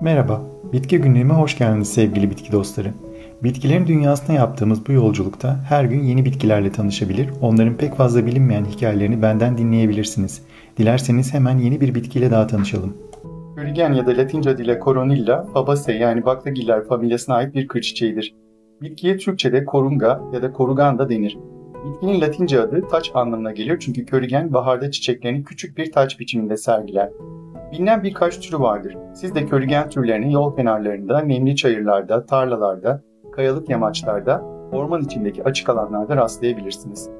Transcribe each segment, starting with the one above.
Merhaba, Bitki Günlüğü'me hoş geldiniz sevgili bitki dostları. Bitkilerin dünyasına yaptığımız bu yolculukta her gün yeni bitkilerle tanışabilir, onların pek fazla bilinmeyen hikayelerini benden dinleyebilirsiniz. Dilerseniz hemen yeni bir bitkiyle daha tanışalım. Hürgen ya da Latince adıyla Coronilla, Fabaceae yani baklagiller familyasına ait bir kır çiçeğidir. Bitkiye Türkçe'de korunga ya da koruganda denir. Bitkinin Latince adı taç anlamına gelir çünkü körigen baharda çiçeklerini küçük bir taç biçiminde sergiler. Bilinen birkaç türü vardır. Siz de körigen türlerini yol kenarlarında, nemli çayırlarda, tarlalarda, kayalık yamaçlarda, orman içindeki açık alanlarda rastlayabilirsiniz.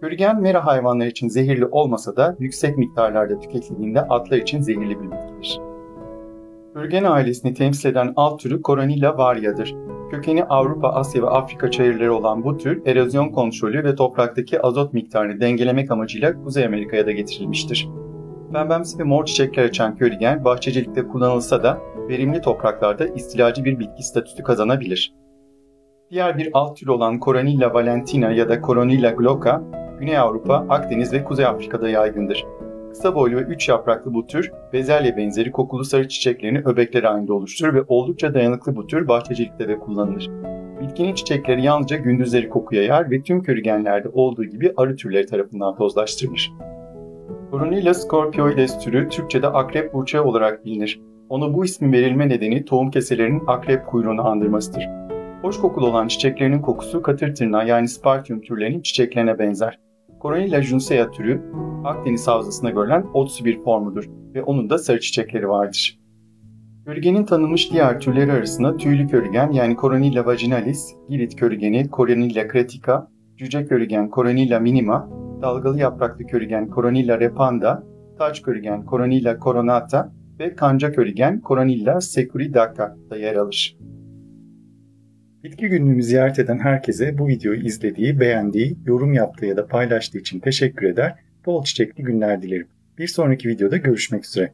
Körigen mera hayvanlar için zehirli olmasa da yüksek miktarlarda tüketildiğinde atlar için zehirli bir bitkidir. Körigen ailesini temsil eden alt türü Coronilla varia'dır. Kökeni Avrupa, Asya ve Afrika çayırları olan bu tür erozyon kontrolü ve topraktaki azot miktarını dengelemek amacıyla Kuzey Amerika'ya da getirilmiştir. Pembemsi ve mor çiçekler açan körigen bahçecilikte kullanılsa da verimli topraklarda istilacı bir bitki statüsü kazanabilir. Diğer bir alt tür olan Coronilla valentina ya da Coronilla glauca, Güney Avrupa, Akdeniz ve Kuzey Afrika'da yaygındır. Kısa boylu ve üç yapraklı bu tür, bezelye benzeri kokulu sarı çiçeklerini öbekler halinde oluşturur ve oldukça dayanıklı bu tür bahçecilikte de kullanılır. Bitkinin çiçekleri yalnızca gündüzleri koku yayar ve tüm körigenlerde olduğu gibi arı türleri tarafından tozlaştırılır. Coronilla scorpioides türü Türkçe'de akrep burçağı olarak bilinir. Ona bu ismin verilme nedeni tohum keselerinin akrep kuyruğunu andırmasıdır. Hoş kokulu olan çiçeklerinin kokusu katır yani spartium türlerinin çiçeklerine benzer. Coronilla juncea türü Akdeniz havzasında görülen otsu bir formudur ve onun da sarı çiçekleri vardır. Körügenin tanınmış diğer türleri arasında tüylü körügen yani Coronilla vaginalis, Girit körügeni Coronilla cretica, cüce körügen Coronilla minima, dalgalı yapraklı körügen Coronilla repanda, taç körügen Coronilla coronata ve kanca körügen Coronilla securidaca da yer alır. Bitki günlüğümü ziyaret eden herkese bu videoyu izlediği, beğendiği, yorum yaptığı ya da paylaştığı için teşekkür eder, bol çiçekli günler dilerim. Bir sonraki videoda görüşmek üzere.